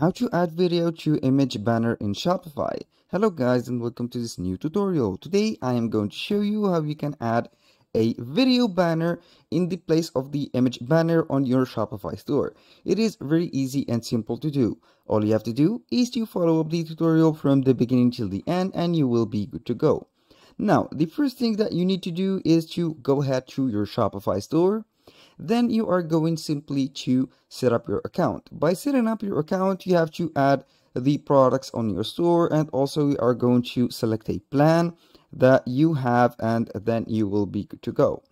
How to add video to image banner in Shopify. Hello guys and welcome to this new tutorial. Today I am going to show you how you can add a video banner in the place of the image banner on your Shopify store. It is very easy and simple to do. All you have to do is to follow up the tutorial from the beginning till the end and you will be good to go. Now, the first thing that you need to do is to go ahead to your Shopify store then you are going simply to set up your account. By setting up your account, you have to add the products on your store and also you are going to select a plan that you have and then you will be good to go.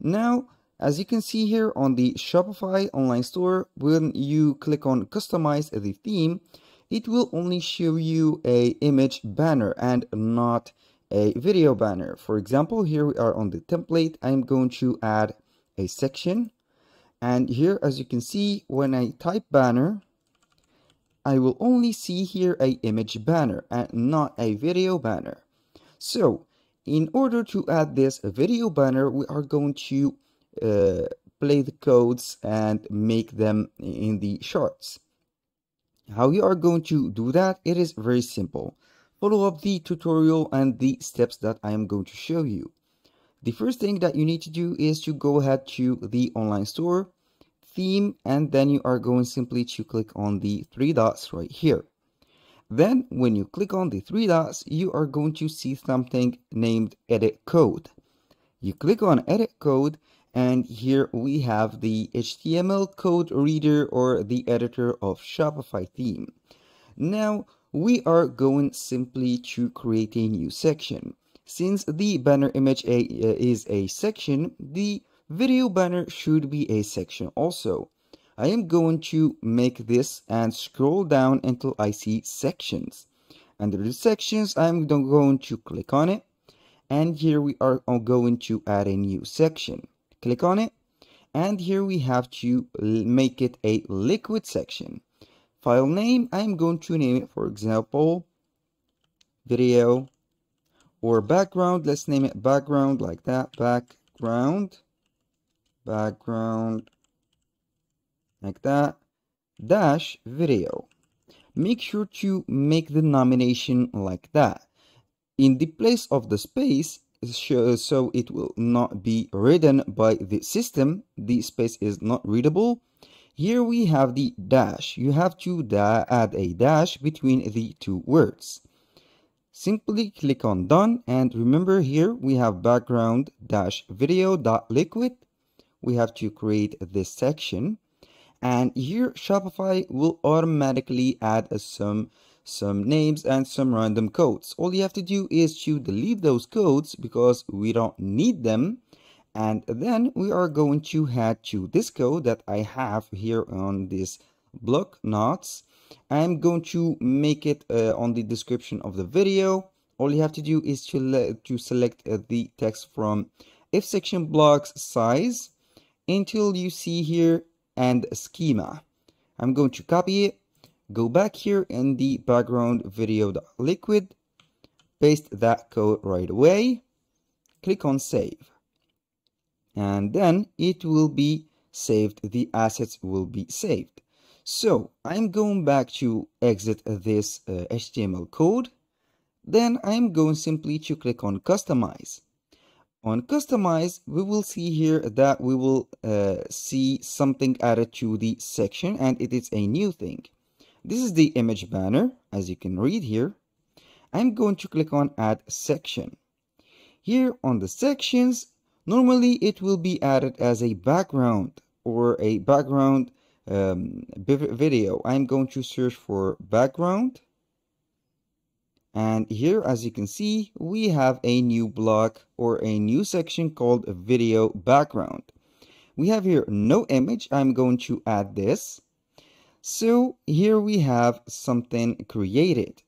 Now, as you can see here on the Shopify online store, when you click on customize the theme, it will only show you a image banner and not a video banner. For example, here we are on the template. I'm going to add a section. And here as you can see when I type banner I will only see here a image banner and not a video banner. So in order to add this video banner we are going to uh, play the codes and make them in the charts. How you are going to do that? It is very simple. Follow up the tutorial and the steps that I am going to show you the first thing that you need to do is to go ahead to the online store theme and then you are going simply to click on the three dots right here. Then when you click on the three dots you are going to see something named edit code. You click on edit code and here we have the HTML code reader or the editor of Shopify theme. Now we are going simply to create a new section since the banner image a, uh, is a section, the video banner should be a section also. I am going to make this and scroll down until I see sections. Under the sections, I'm going to click on it. And here we are going to add a new section. Click on it. And here we have to make it a liquid section. File name, I'm going to name it, for example, video or background. Let's name it background like that. Background. Background. Like that. Dash video. Make sure to make the nomination like that. In the place of the space so it will not be written by the system. The space is not readable. Here we have the dash. You have to da add a dash between the two words Simply click on done and remember here we have background dash video dot liquid. We have to create this section and here Shopify will automatically add some some names and some random codes. All you have to do is to delete those codes because we don't need them. And then we are going to head to this code that I have here on this block notes I'm going to make it uh, on the description of the video. All you have to do is to, to select uh, the text from if section blocks size until you see here and schema. I'm going to copy it, go back here in the background video liquid, paste that code right away, click on save. And then it will be saved, the assets will be saved. So I'm going back to exit this uh, HTML code. Then I'm going simply to click on customize. On customize, we will see here that we will uh, see something added to the section and it is a new thing. This is the image banner as you can read here. I'm going to click on add section. Here on the sections, normally it will be added as a background or a background um, video. I'm going to search for background. And here as you can see we have a new block or a new section called video background. We have here no image. I'm going to add this. So here we have something created.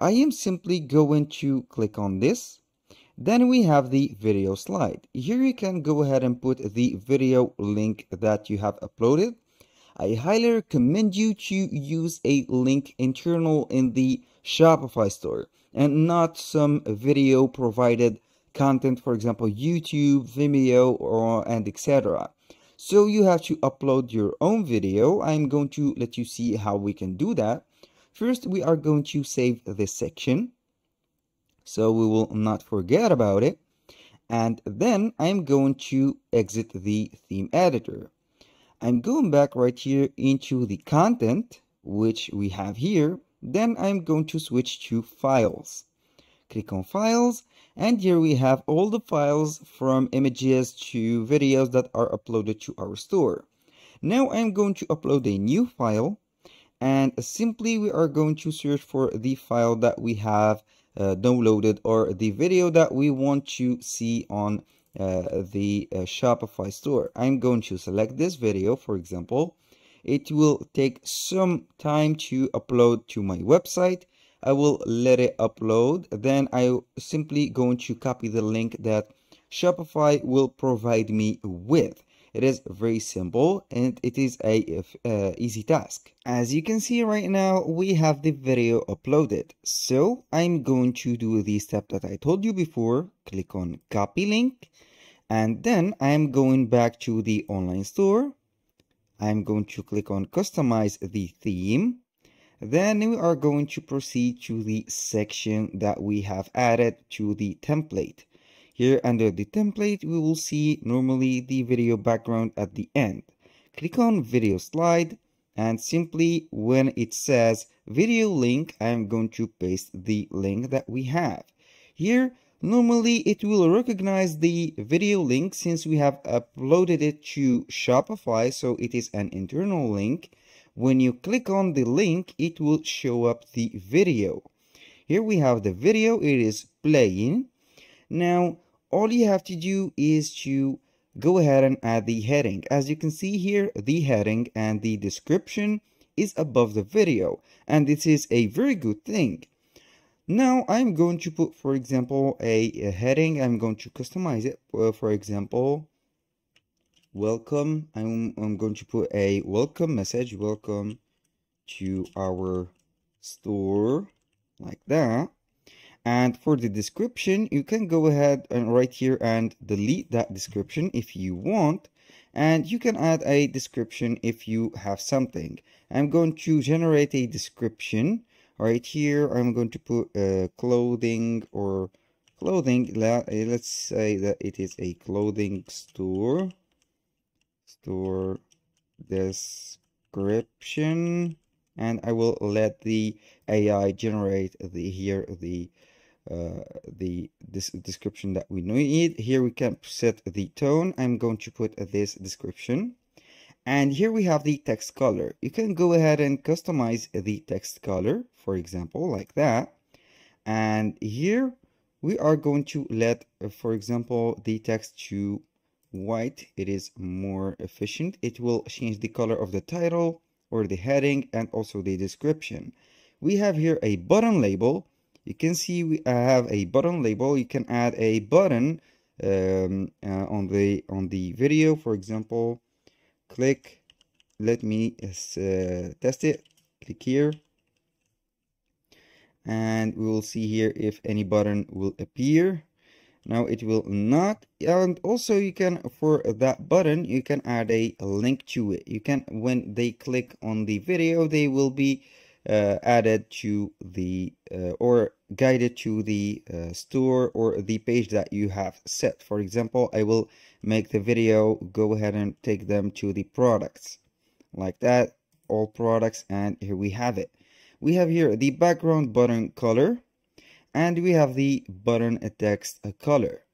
I am simply going to click on this. Then we have the video slide. Here you can go ahead and put the video link that you have uploaded I highly recommend you to use a link internal in the Shopify store and not some video provided content, for example, YouTube, Vimeo, or and etc. So you have to upload your own video. I'm going to let you see how we can do that. First, we are going to save this section. So we will not forget about it. And then I'm going to exit the theme editor. I'm going back right here into the content, which we have here. Then I'm going to switch to files. Click on files and here we have all the files from images to videos that are uploaded to our store. Now I'm going to upload a new file and simply we are going to search for the file that we have uh, downloaded or the video that we want to see on uh, the uh, Shopify store. I'm going to select this video, for example. It will take some time to upload to my website I will let it upload. Then I simply going to copy the link that Shopify will provide me with. It is very simple and it is a uh, easy task. As you can see right now, we have the video uploaded. So I'm going to do the step that I told you before. Click on copy link and then I'm going back to the online store. I'm going to click on customize the theme then we are going to proceed to the section that we have added to the template. Here under the template, we will see normally the video background at the end. Click on video slide and simply when it says video link, I'm going to paste the link that we have. Here, normally it will recognize the video link since we have uploaded it to Shopify, so it is an internal link. When you click on the link, it will show up the video. Here we have the video, it is playing. Now, all you have to do is to go ahead and add the heading. As you can see here, the heading and the description is above the video. And this is a very good thing. Now I'm going to put, for example, a, a heading. I'm going to customize it. Uh, for example, welcome I'm, I'm going to put a welcome message welcome to our store like that and for the description you can go ahead and right here and delete that description if you want. And you can add a description if you have something. I'm going to generate a description. Right here i'm going to put uh, clothing or clothing. Let's say that it is a clothing store. Store description. And I will let the AI generate the here the uh, the this description that we need. Here we can set the tone. I'm going to put this description. And here we have the text color. You can go ahead and customize the text color, for example, like that. And here we are going to let, uh, for example, the text to white it is more efficient it will change the color of the title or the heading and also the description we have here a button label you can see we have a button label. You can add a button um, uh, on the on the video. For example click let me uh, test it. Click here. And we will see here if any button will appear. Now it will not. And also you can for that button you can add a link to it. You can when they click on the video they will be uh, added to the uh, or guided to the uh, store or the page that you have set for example i will make the video go ahead and take them to the products like that all products and here we have it we have here the background button color and we have the button text color.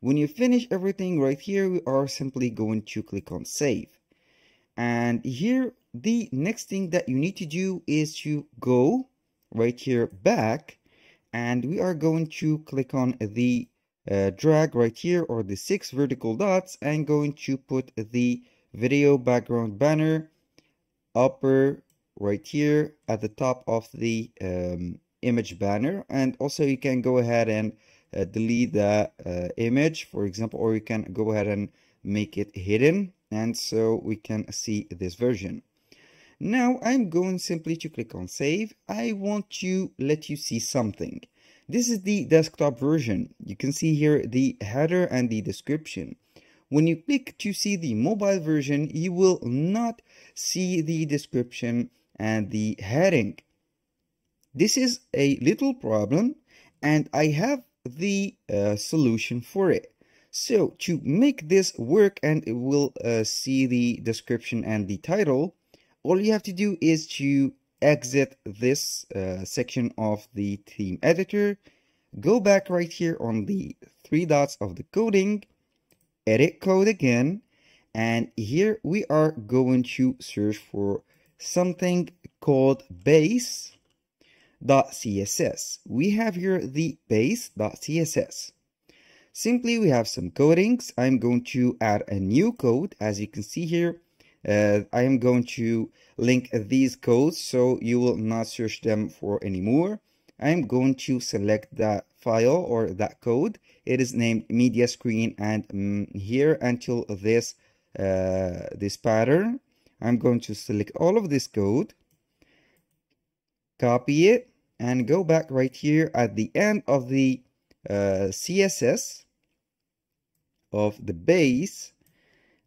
When you finish everything right here, we are simply going to click on save. And here, the next thing that you need to do is to go right here back and we are going to click on the uh, drag right here or the six vertical dots and going to put the video background banner upper right here at the top of the um, image banner. And also you can go ahead and uh, delete the uh, image for example or you can go ahead and make it hidden. And so we can see this version now I'm going simply to click on save I want to let you see something this is the desktop version you can see here the header and the description when you click to see the mobile version, you will not see the description and the heading. This is a little problem and I have the uh, solution for it. So to make this work and it will uh, see the description and the title, all you have to do is to exit this uh, section of the theme editor, go back right here on the three dots of the coding, edit code again, and here we are going to search for something called base.css. We have here the base.css. Simply, we have some codings. I'm going to add a new code. As you can see here, uh, I am going to link these codes so you will not search them for anymore. I'm going to select that file or that code. It is named media screen and um, here until this uh, this pattern I'm going to select all of this code, copy it, and go back right here at the end of the uh, CSS of the base.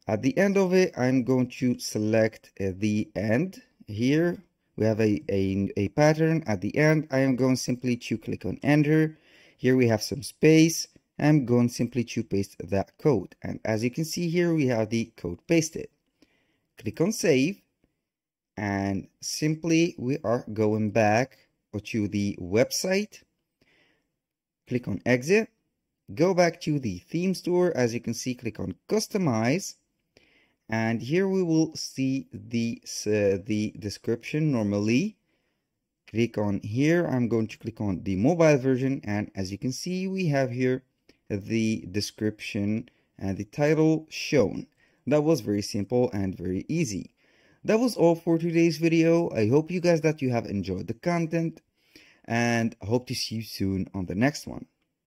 At the end of it, I'm going to select uh, the end. Here we have a, a, a pattern. At the end, I am going simply to click on enter. Here we have some space. I'm going simply to paste that code. And as you can see here, we have the code pasted click on save and simply we are going back to the website click on exit go back to the theme store as you can see click on customize and here we will see the uh, the description normally click on here i'm going to click on the mobile version and as you can see we have here the description and the title shown that was very simple and very easy. That was all for today's video. I hope you guys that you have enjoyed the content and hope to see you soon on the next one.